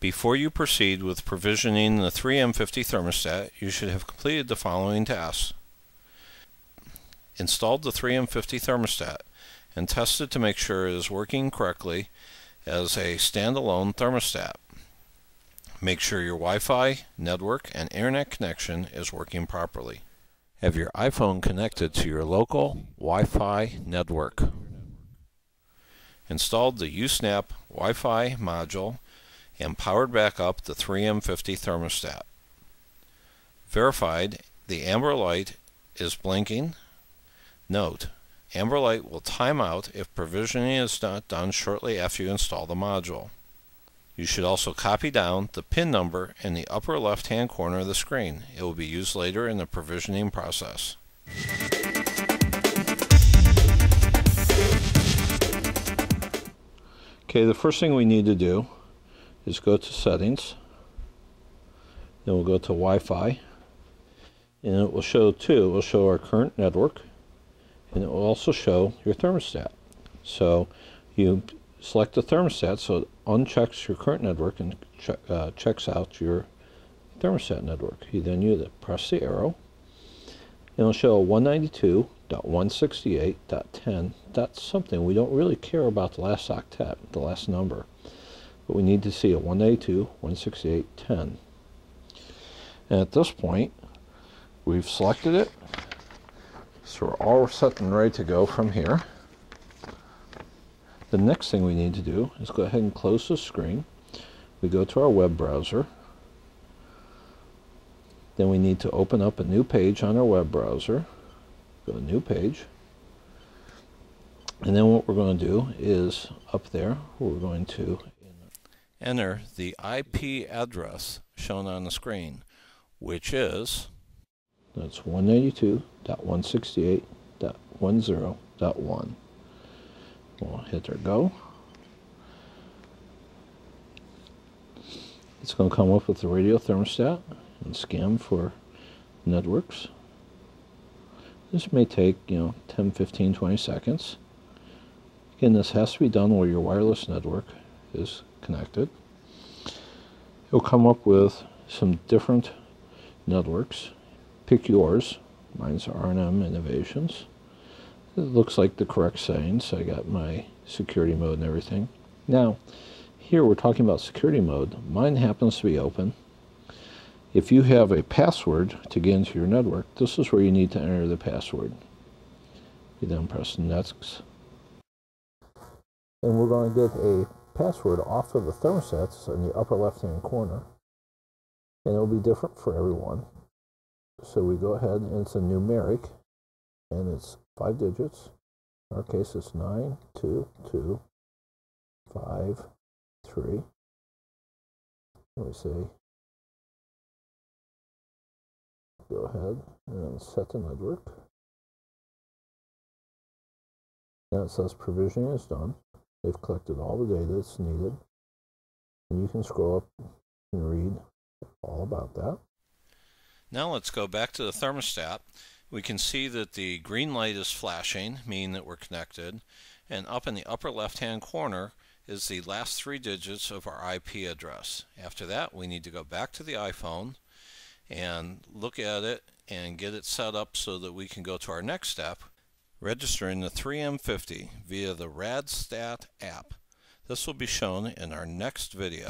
Before you proceed with provisioning the 3M50 thermostat, you should have completed the following tasks. Installed the 3M50 thermostat and tested to make sure it is working correctly as a standalone thermostat. Make sure your Wi-Fi, network, and internet connection is working properly. Have your iPhone connected to your local Wi-Fi network. Installed the USNAP Wi-Fi module and powered back up the 3M50 thermostat. Verified the amber light is blinking. Note, amber light will time out if provisioning is not done shortly after you install the module. You should also copy down the PIN number in the upper left hand corner of the screen. It will be used later in the provisioning process. Okay, the first thing we need to do is go to settings. Then we'll go to Wi-Fi. And it will show two. It will show our current network. And it will also show your thermostat. So you select the thermostat so it unchecks your current network and che uh, checks out your thermostat network. You then it, press the arrow, and it'll show 192.168.10. That's something we don't really care about the last octet, the last number, but we need to see a 192.168.10. And at this point, we've selected it, so we're all set and ready to go from here. The next thing we need to do is go ahead and close the screen. We go to our web browser. Then we need to open up a new page on our web browser. Go to new page. And then what we're going to do is up there, we're going to enter the IP address shown on the screen, which is that's 192.168.10.1. We'll hit our go. It's going to come up with the radio thermostat and scan for networks. This may take, you know, 10, 15, 20 seconds. Again, this has to be done where your wireless network is connected. It'll come up with some different networks. Pick yours. Mine's R&M Innovations. It looks like the correct settings. I got my security mode and everything. Now, here we're talking about security mode. Mine happens to be open. If you have a password to get into your network, this is where you need to enter the password. You then press next. And we're going to get a password off of the thermostats in the upper left hand corner. And it'll be different for everyone. So we go ahead and it's a numeric and it's five digits. In our case, it's 9, 2, 2, 5, 3. Let me see. Go ahead and set the network. Now it says provisioning is done. They've collected all the data that's needed. And you can scroll up and read all about that. Now let's go back to the thermostat we can see that the green light is flashing, meaning that we're connected, and up in the upper left-hand corner is the last three digits of our IP address. After that, we need to go back to the iPhone and look at it and get it set up so that we can go to our next step, registering the 3M50 via the RadStat app. This will be shown in our next video.